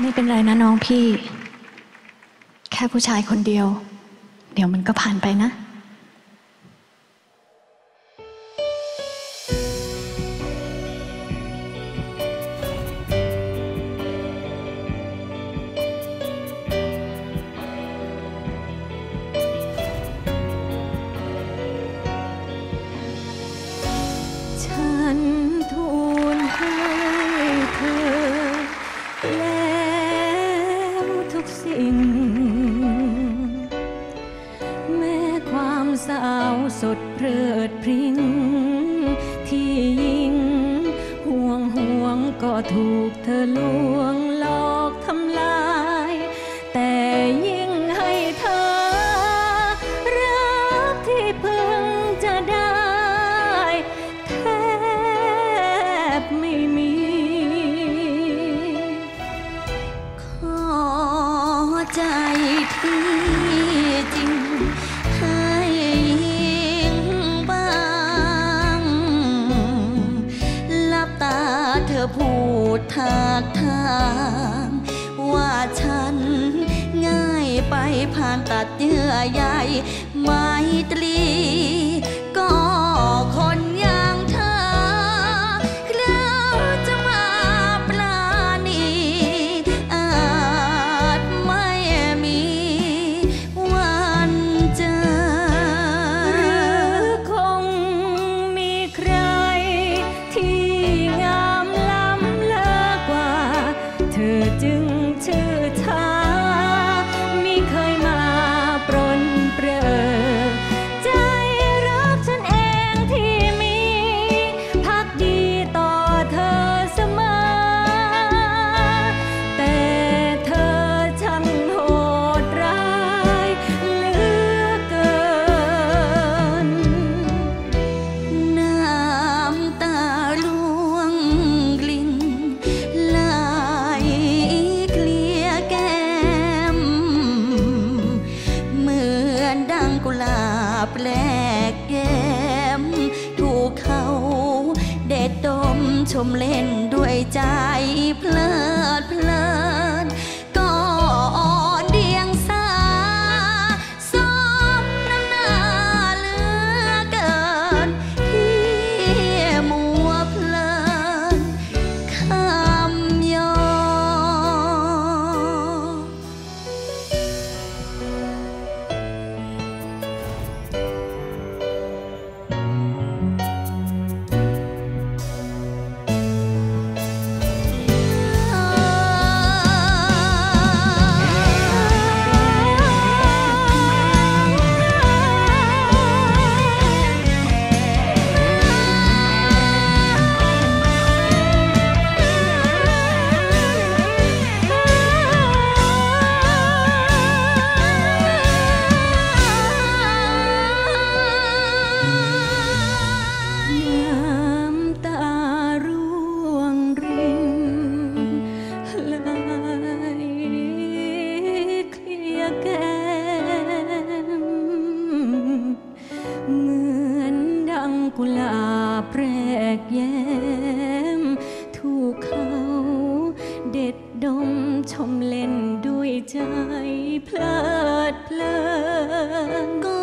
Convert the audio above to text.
ไม่เป็นไรนะน้องพี่ แค่ผู้ชายคนเดียว เดี๋ยวมันก็ผ่านไปนะ ฉัน สดเพลิดพริ้งที่ยิ่ง ห่วงห่วงก็ถูกเธอลวงหลอกทำ ทากทาง ว่าฉันง่ายไปผ่านตัดเยื่อใยไมตรี แปลกแก้มถูกเขาเด็ดดมชมเล่นด้วยใจเพลิดเพลิน กุหลาบแปรกแย้ม ถูกเขาเด็ดดมชมเล่นด้วยใจเพลิดเพลินก็